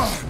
Right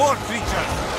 more creatures!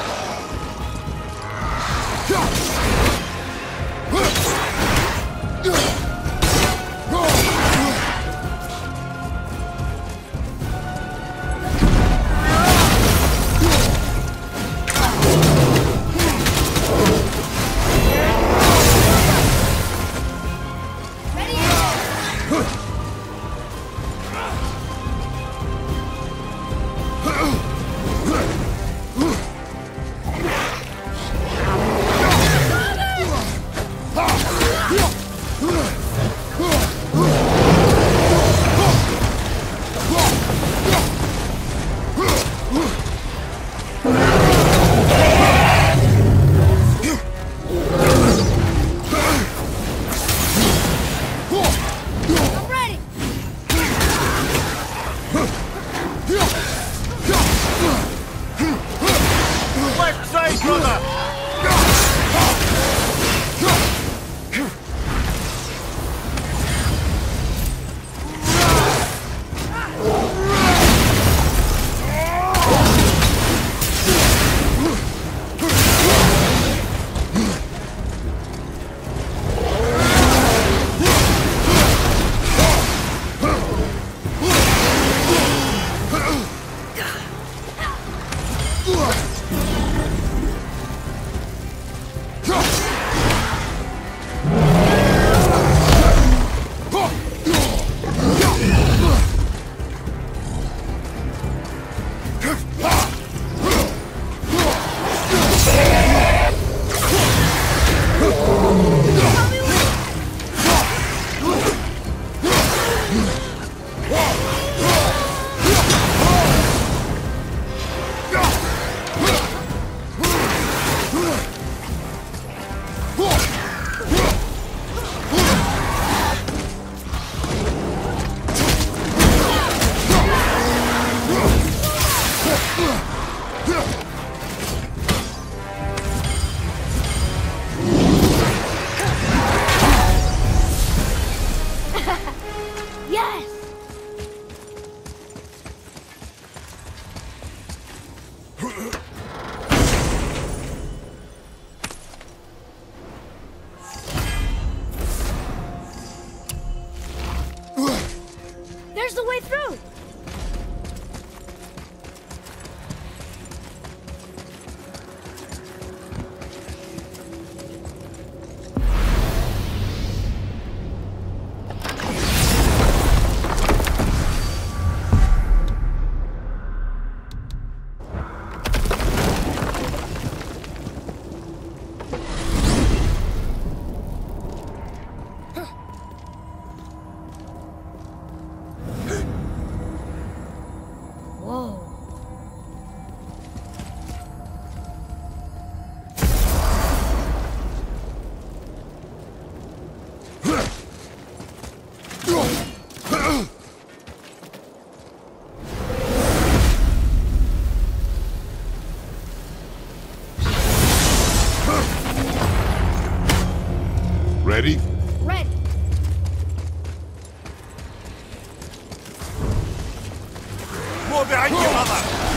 Bu bir hangi kadar?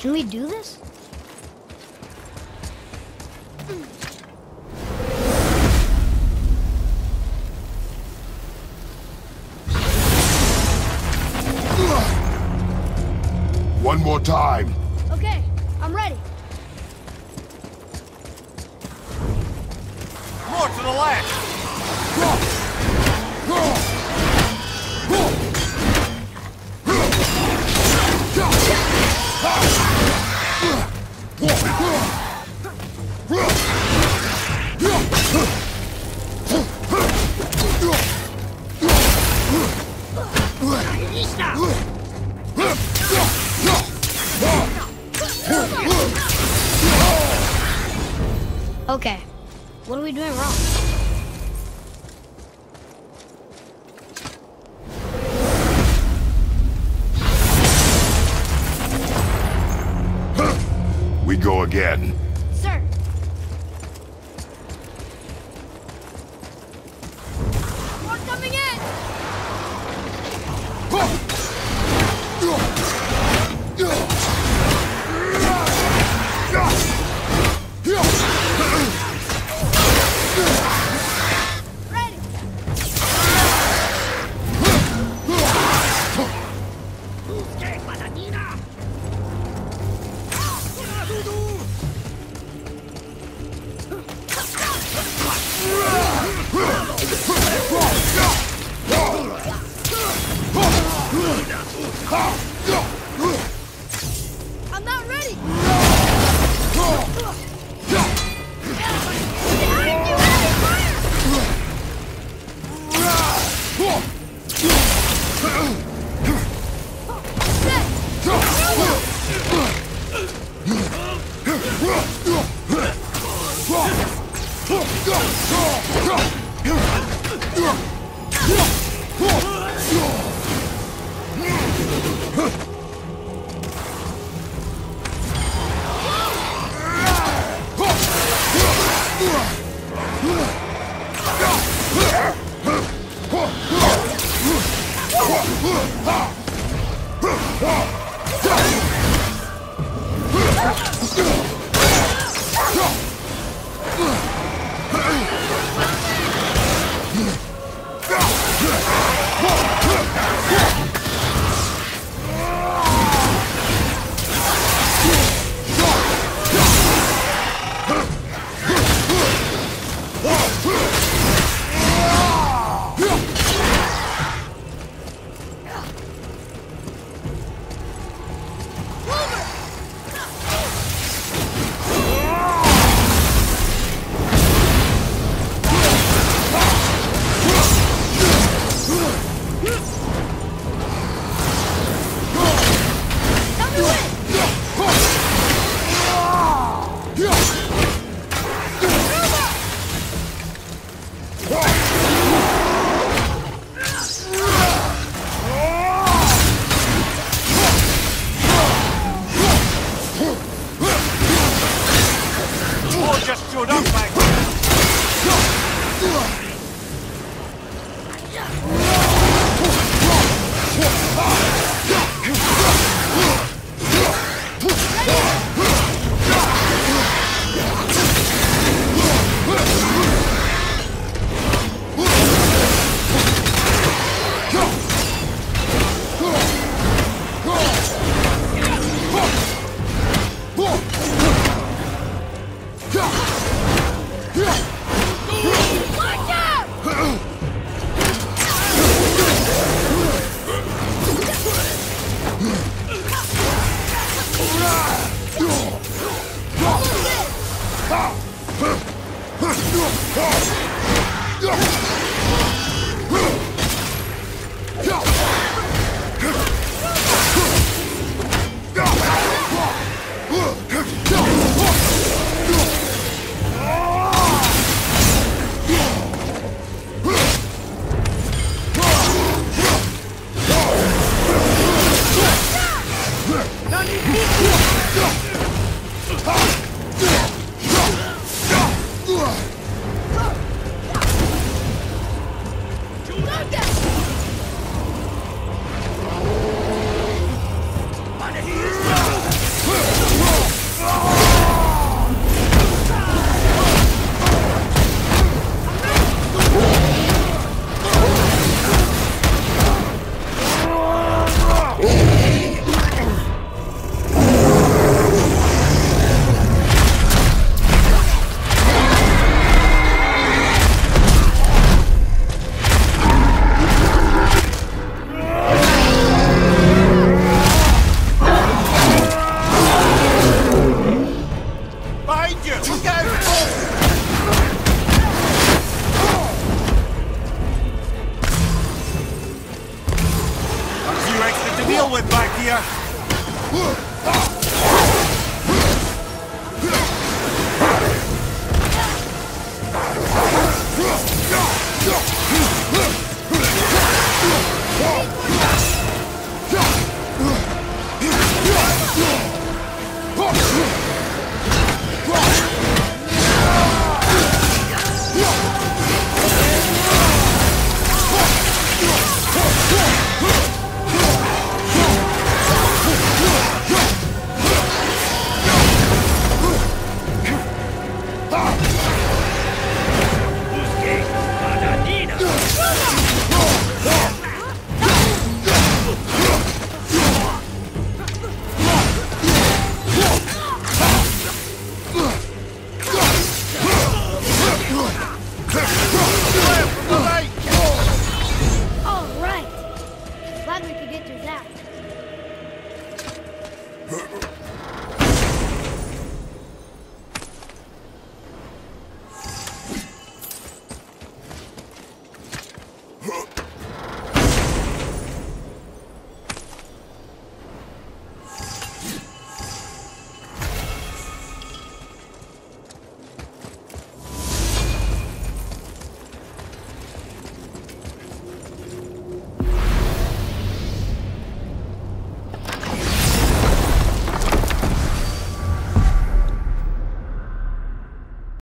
Can we do this? One more time. Okay, what are we doing wrong? Let's. Showed up back Whoa!